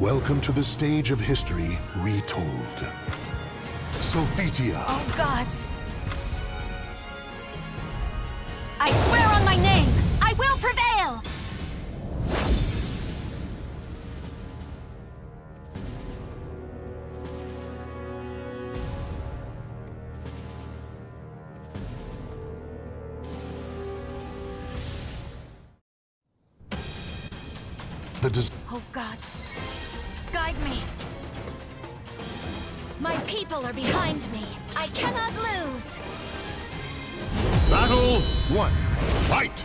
Welcome to the stage of history retold. Sophitia. Oh, gods. I swear on my name, I will prevail! The des- Oh, gods. Guide me. My people are behind me. I cannot lose. Battle one. Fight!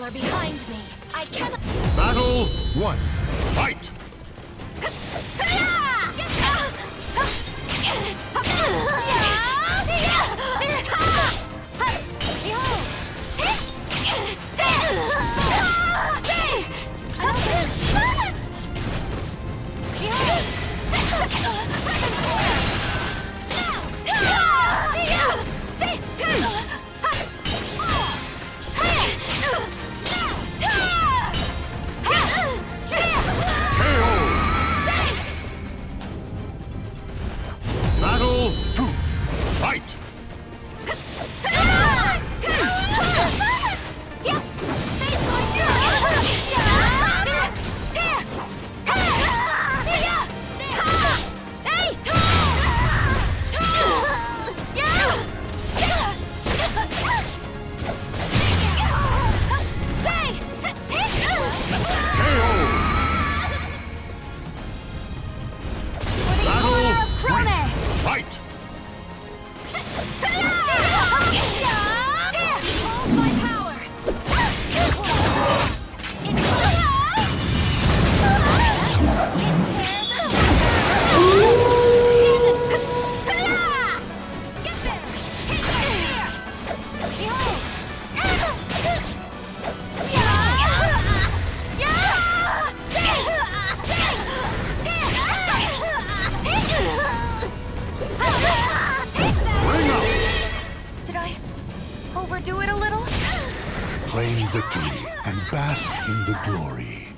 Are behind me. I cannot. Battle one. Fight! Overdo it a little? Claim victory and bask in the glory.